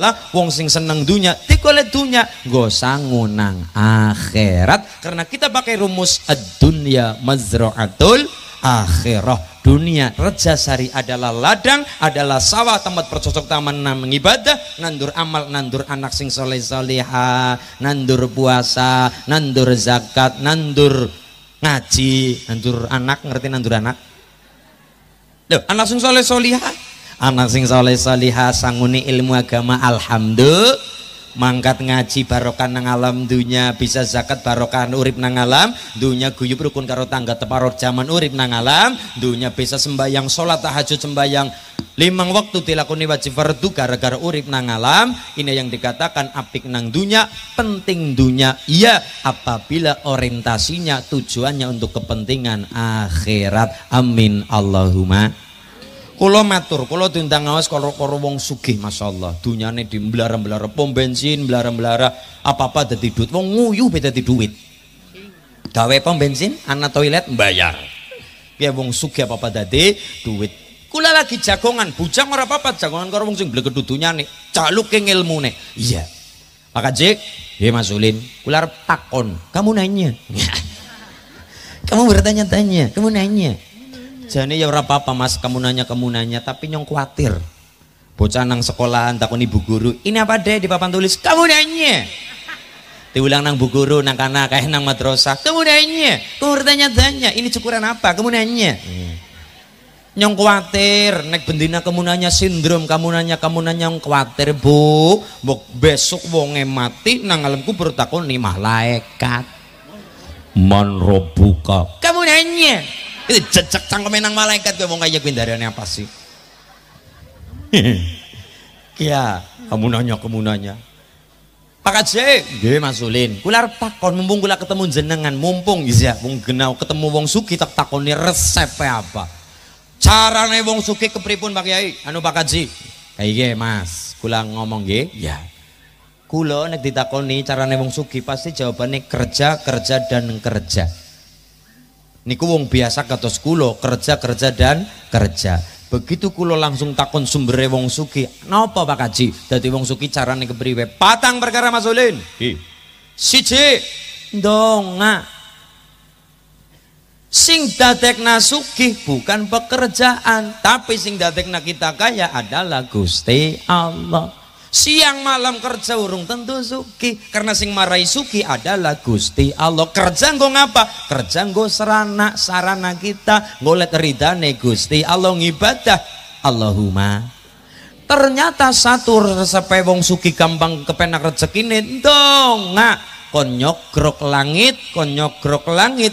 lah wong sing seneng dunya digolek dunya nggo sangunang akhirat. Karena kita pakai rumus ad-dunya mazra'atul akhirah. Dunia reja sari adalah ladang adalah sawah tempat bercocok taman mengibadah nandur amal nandur anak sing soleh soleha nandur puasa nandur zakat nandur ngaji nandur anak ngerti nandur anak? Loh, anak sing soleh solihah anak sing soleh solihah sanguni ilmu agama alhamdulillah. Mangkat ngaji barokah nang alam dunia bisa zakat barokah urip nang alam dunia. Guyub rukun karo tangga teparot zaman urip nang alam dunia. Bisa sembayang sholat tahajud sembayang limang waktu dilakoni wajib fardu gara-gara urip nang alam. Ini yang dikatakan apik nang dunia penting dunia. Iya apabila orientasinya tujuannya untuk kepentingan akhirat. Amin Allahumma Kulo matur, kulo diundang ngawas kalau karo wong sugih masyaallah. Dunyane di belara-belara pom bensin, belara-belara apa-apa dadi duit. Wong nguyu beda dadi duit. Gawe pom bensin, anak toilet bayar. Ya wong sugih apa-apa dadi duit. Kula lagi jagongan, bujang ora apa-apa jagongan karo wong sing bleget dunyane. Caluke ngilmune. Iya. Pak Haji, ya Mas Ulin, kula takon, kamu nanya. kamu bertanya-tanya, kamu nanya Jane ya ora apa-apa Mas, kamu nanya kamu nanya, tapi nyong khawatir. Bocah nang sekolahan takon ibu guru, "Ini apa deh di papan tulis?" Kamu nanya. Diulang nang bu guru, nang kana kayak nang madrasah. Kamu nanya, kamu bertanya-tanya, ini cukuran apa? Kamu nanya. Hmm. Nyong khawatir, nek bendina kamu nanya sindrom, kamu nanya, kamu nanya nyong khawatir, Bu. Bok besok wonge mati nang alam kubur takon nih malaikat. Man robuka. Kamu nanya. Jejak cangkem nang malaikat kowe wong kaya kuwi apa sih? Iya, kamu nanya, kamu nanya. Pak Haji, nggih Mas Ulin. Kula arep takon mumpung kula ketemu jenengan, mumpung ya wong genau ketemu wong suki tak takoni resepnya apa. Carane wong suki kepripun Pak Kiai? Anu Pak Haji. Kayak Mas, kula ngomong nggih. Ya. Kula nek ditakoni carane wong suki pasti jawabannya kerja, kerja dan kerja niku wong biasa kados kulo kerja kerja dan kerja. Begitu kulo langsung takon sumber wong suki napa Pak Haji? Dadi wong suki carane kepriwe patang perkara Mas Ulin. Siji. Ndonga sing dadekna sugih bukan pekerjaan tapi sing dadekna kita kaya adalah Gusti Allah siang malam kerja urung tentu suki. Karena sing marai suki adalah Gusti Allah. Kerja nggo ngapa? Kerja nggo serana sarana kita. Ngolet ridane Gusti Allah ngibadah. Allahumma. Ternyata satu resep wong suki gampang kepenak rezekine ndonga. Kon nyogrok langit kon nyogrok langit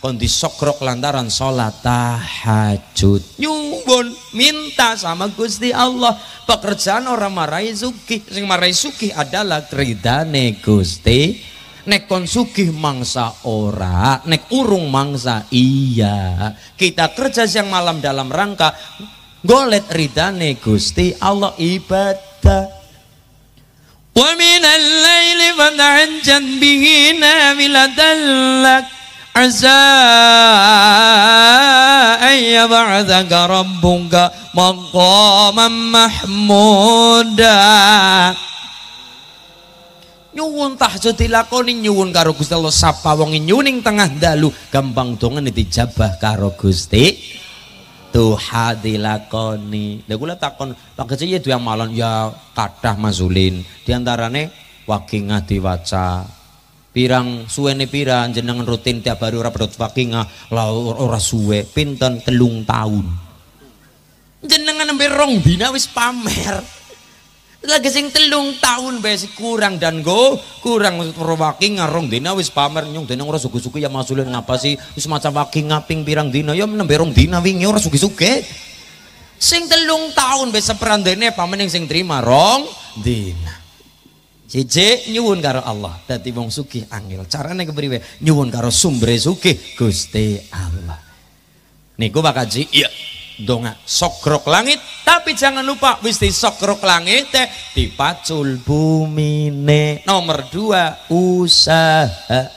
kon disokrok lantaran sholat tahajud. Nyuwun minta sama Gusti Allah. Pekerjaan orang marai suki sing marai suki adalah ridane Gusti. Nek kon sugih mangsa ora nek urung mangsa iya. Kita kerja siang malam dalam rangka golet ridane Gusti Allah ibadah. Wa minal laili fatahajjat bihi nafilatan lak عسى أن يبعثك ربك مقاما محمودا nyuwun tahajud dilakoni nyuwun karo Gusti Allah sapa wong nyuning tengah dalu gampang dongan dijabah karo Gusti tuha dilakoni lha kula takon Pak Gece ya yang malon ya kathah masulin diantarane wakingah diwaca pirang suwene pirang jenengan rutin tiap hari ora pedot waking lah ora suwe. Pinten? Telung tahun. Jenengan nembe rong dina wis pamer. Lagi sing telung tahun besi kurang dan go kurang waking rong dina wis pamer. Nyung dene ora suku-suku ya masulin ngapa sih? Wis macam waking ngaping pirang dina ya nembe rong dina wingi ora suki-suki sing telung tahun besi seperandene pamen sing terima rong dina Siji nyuwun karo Allah dadi wong sugih angel. Carane kepriwe? Nyuwun karo sumber sugih Gusti Allah. Niku Pak Haji, iya. Donga sokrok langit, tapi jangan lupa wis sokrok langit teh dipacul bumine. Nomor dua usaha.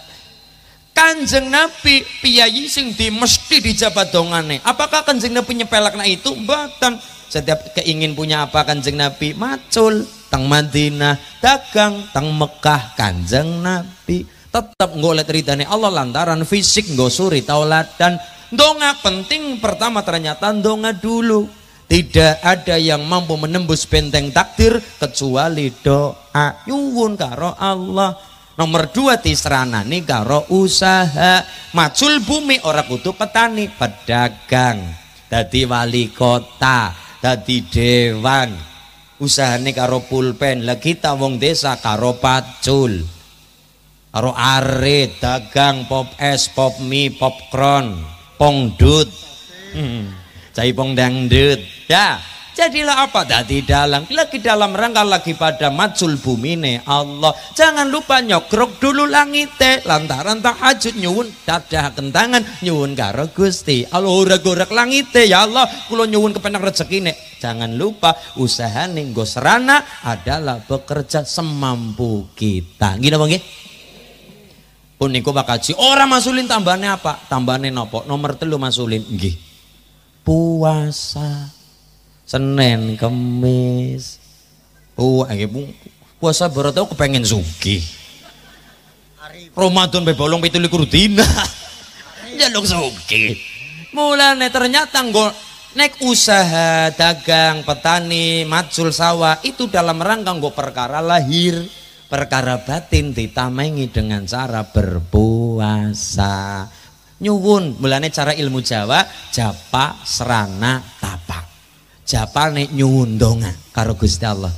Kanjeng Nabi piyayi sing di mesti dijabat dongane. Apakah Kanjeng Nabi nyepelakna itu? Mboten. Setiap keingin punya apa Kanjeng Nabi macul tang Madinah dagang tang Mekah kanjeng Nabi. Tetap ngolet ridane Allah lantaran fisik nggak suri tauladan donga penting pertama ternyata donga dulu. Tidak ada yang mampu menembus benteng takdir kecuali doa. Nyuwun karo Allah. Nomor dua tisrana nih karo usaha. Macul bumi orang kutu petani pedagang. Dadi wali kota dadi dewan usahane karo pulpen. Lah kita wong desa karo pacul karo arit dagang pop es pop mie popcorn pongdut. Hmm. cai pong dangdut ya jadilah apa? Dadi dalam. Lagi dalam rangka lagi pada macul bumi nih Allah. Jangan lupa nyokrok dulu langite. Lantaran tahajud nyuwun dadah kentangan nyuwun karo Gusti. Allah ora gorak langite ya Allah kulo nyuwun kepenak nih jangan lupa usaha nih serana adalah bekerja semampu kita. Gini bang pun niku bakaji orang masulin tambahnya apa? Tambahnya nopo? Nomor telu masulin. Nggih. Puasa Senin Kemis. Puasa puasa berat aku kepengen sugi Ramadan be bolong pitu likur dina jaluk sugi mulane ternyata nggak naik usaha dagang petani macul sawah itu dalam rangka nggak perkara lahir perkara batin ditamengi dengan cara berpuasa. Nyuwun mulane cara ilmu Jawa japa serana tapak japane nyuwun donga karo Gusti Allah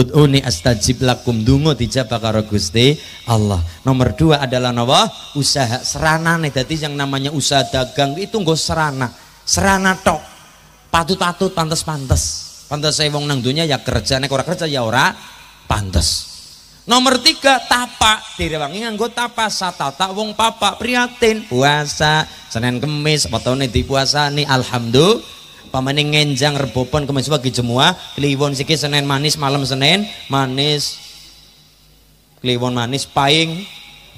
Ud'uni astajib lakum dungo dijabah karo Gusti Allah. Nomor dua adalah nawa usaha serana nih. Jadi yang namanya usaha dagang itu nggak serana, serana tok, patut-patut, pantas-pantas. Pantas saya wong nang dunia ya kerja, nek ora kerja ya ora pantas. Nomor tiga tapa direwangi nganggo tapa satata wong papa prihatin puasa Senin Kemis wetone dipuasani alhamdulillah pamane ngenjang rebopon kemis wagi jemua. Kliwon siki Senin manis malam Senin manis. Kliwon manis paing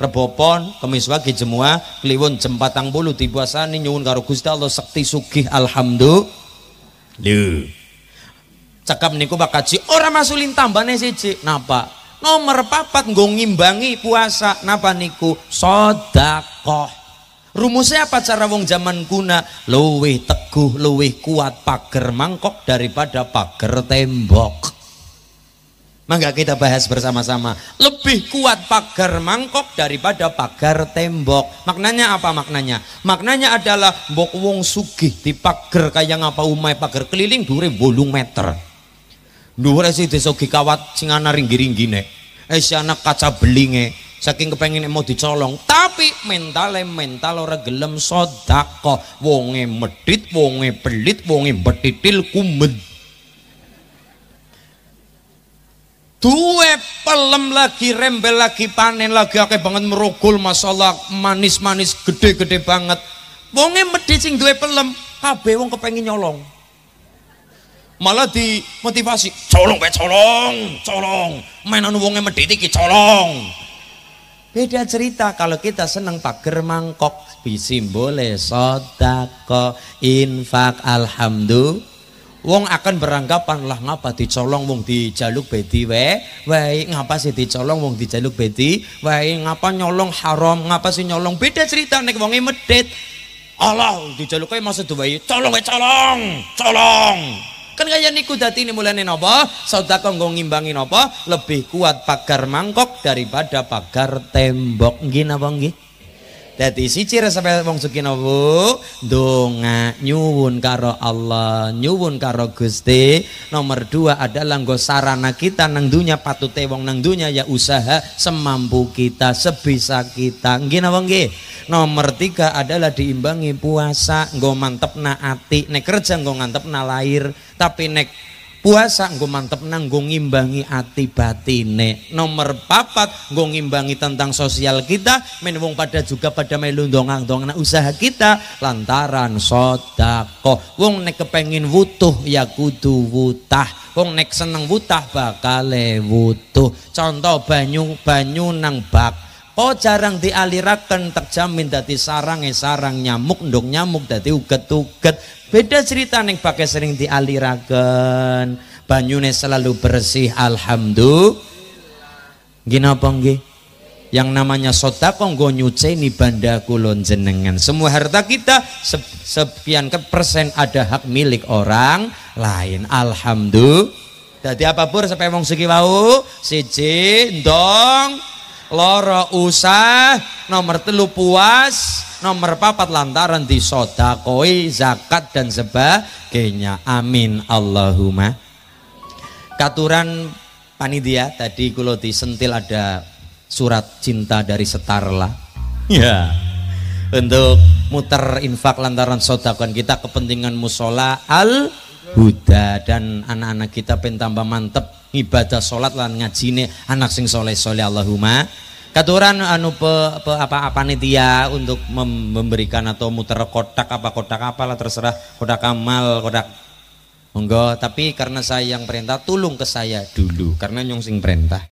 rebopon kemis wagi jemua. Kliwon jam bulu dipuasani nyuwun karo Gusti Allah sekti sugih alhamdulillah. Cekap niku bakaji ora masulin tambane siji. Napa nomor papat nggo ngimbangi puasa. Napa niku sedekah rumusnya apa cara wong zaman kuna? Luwih teguh luwih kuat pagar mangkok daripada pagar tembok. Mangga kita bahas bersama-sama. Lebih kuat pagar mangkok daripada pagar tembok. Maknanya apa maknanya? Maknanya adalah mbok wong sugih di pagar kayak ngapa umai pagar keliling dure bolung meter. Dhuwur si desa kawat sing ana ringgi-ringgine. Eh anak kaca belinge saking kepengin mau dicolong. Tapi mentale mental ora gelem sedekah. Wonge medit wonge pelit wonge betitil kumed duwe pelem lagi rembel lagi panen lagi akeh banget merogol masalah manis-manis gede-gede banget. Wonge medit sing duwe pelem kabeh wong kepengin nyolong. Malah dimotivasi colong be colong colong. Mainan wonge medit iki colong beda cerita. Kalau kita seneng pager mangkok bisimbole sodako infak alhamdulillah. Wong akan beranggapan lah ngapa dicolong wong dijaluk bedi we? Wae ngapa sih dicolong wong dijaluk bedi? Wae ngapa nyolong haram? Ngapa sih nyolong? Beda cerita nek wonge medit. Allah dijaluk kae maksud wae colong we colong colong Kan kaya niku dadi ini mulane napa? Sedekah nggo ngimbangi napa? Lebih kuat pagar mangkok daripada pagar tembok. Nggih napa? Dadi siji resep wong suki Bu, donga nyuwun karo Allah, nyuwun karo Gusti. Nomor dua adalah nggo sarana kita nang dunya patute wong nang dunya ya usaha semampu kita, sebisa kita. Nggih napa nggih? Nomor tiga adalah diimbangi puasa, nggo mantepna ati, nek kerja nggo ngantepna lahir, tapi nek puasa nggo mantep nang nggo ngimbangi ati batine. Nomor papat nggo ngimbangi tentang sosial kita men wong pada juga pada melu ndongang-ndongang usaha kita lantaran sodako wong nek kepengin wutuh ya kudu wutah. Wong nek seneng wutah bakale wutuh. Contoh banyu banyu nang bak Oh jarang dialirakan terjamin dadi sarang sarang nyamuk ndong nyamuk dadi uget-uget. Beda cerita neng pakai sering dialirakan. banyune selalu bersih alhamdulillah. Gini apa nggih? Yang namanya sodako nggo nyuceni banda kulon jenengan semua harta kita sekian ke persen ada hak milik orang lain. Alhamdulillah. Jadi apa pur sampai wong segi wau siji ndong loro usah nomor telu puas nomor papat lantaran disodakoi zakat dan sebagainya. Amin. Allahumma. Katuran panitia tadi kulo disentil ada surat cinta dari Setarla. Ya untuk muter infak lantaran sodakan kita kepentingan musola al huda dan anak-anak kita pentambah mantep ibadah sholat lan ngajine anak sing soleh soleh Allahumma. Katuran anu pe, pe apa apa dia untuk mem, memberikan atau muter kotak apa kotak apalah terserah. Kotak amal kotak monggo tapi karena saya yang perintah tolong ke saya dulu karena nyong sing perintah